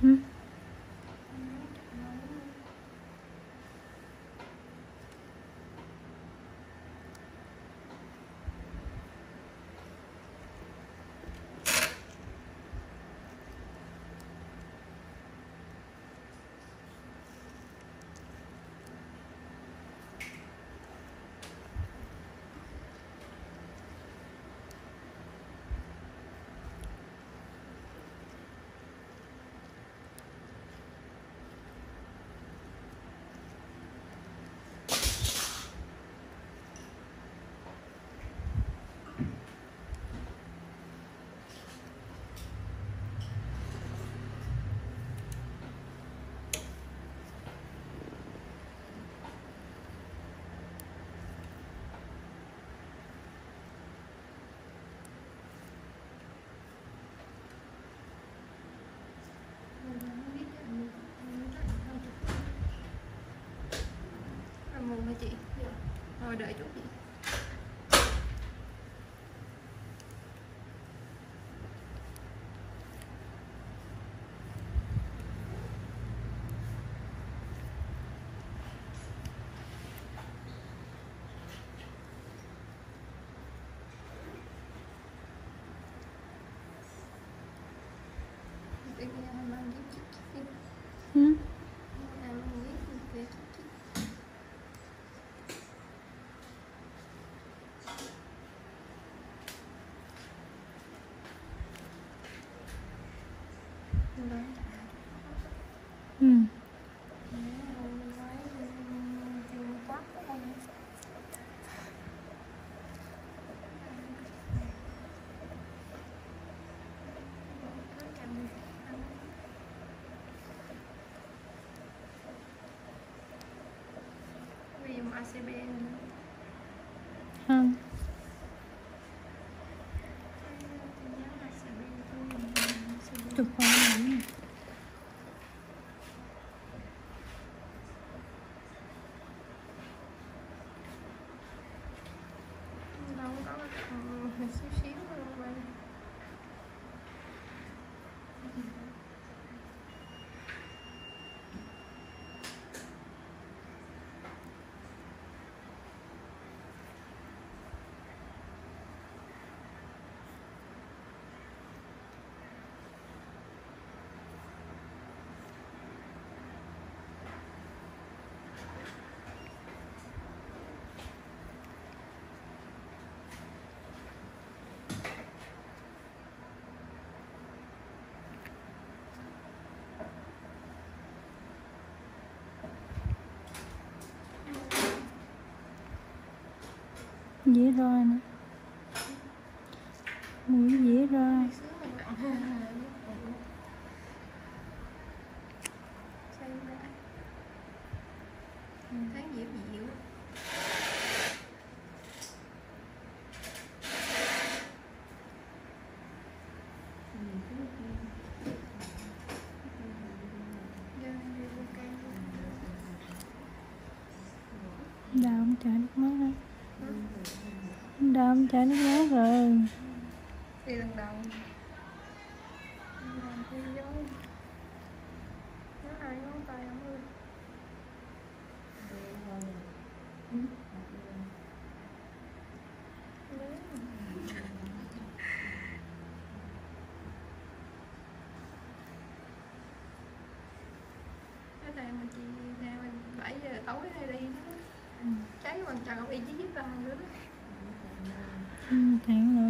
Hmm? nguồn hả chị dạ. rồi đợi chút chị Mm-hmm. ACBN không. Chụp khoa lắm dĩa roi nữa mũi dĩa roi tháng dĩa dịu đào không trời nước mắt đây đâm chảy nước mắt rồi. Đi lần đầu làm đi vô. Nó hai ngón tay không cháy hoàn toàn đi chí với ba nữa tháng rồi